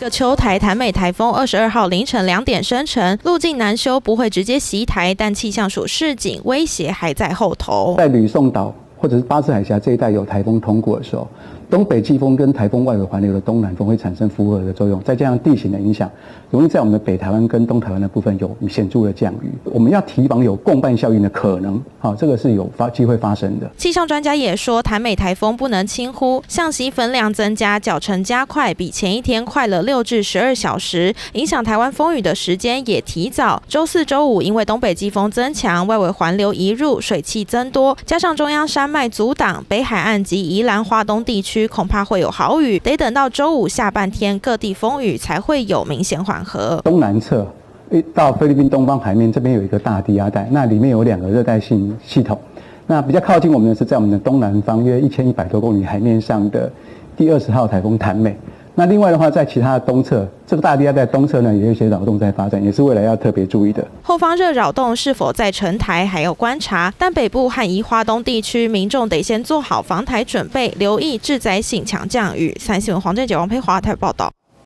个秋台潭美台风二十二号凌晨两点生成，路径难修，不会直接袭台，但气象署示警，威胁还在后头。在吕宋岛或者是巴士海峡这一带有台风通过的时候。东北季风跟台风外围环流的东南风会产生符合的作用，再加上地形的影响，容易在我们的北台湾跟东台湾的部分有显著的降雨。我们要提防有共伴效应的可能，好，这个是有发机会发生的。气象专家也说，台美台风不能轻忽，向西分量增加，脚程加快，比前一天快了六至十二小时，影响台湾风雨的时间也提早。周四周五，因为东北季风增强，外围环流移入，水汽增多，加上中央山脉阻挡，北海岸及宜兰花东地区。恐怕会有好雨，得等到周五下半天，各地风雨才会有明显缓和。东南侧，一到菲律宾东方海面这边有一个大低压带，那里面有两个热带性系统。那比较靠近我们的是在我们的东南方约一千一百多公里海面上的第二十号台风潭美。那另外的话，在其他的东侧，这个大地压在东侧呢，也有一些扰动在发展，也是未来要特别注意的。后方热扰动是否在城台还要观察，但北部和宜花东地区民众得先做好防台准备，留意致灾性强降雨。三新闻黄振杰、王佩华台报道。